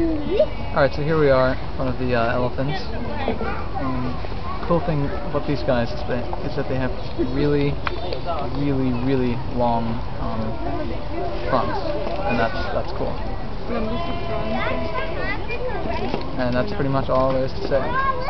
Alright, so here we are one of the uh, elephants. Um, cool thing about these guys is that, is that they have really, really, really long um, fronts, and that's that's cool. And that's pretty much all there is to say.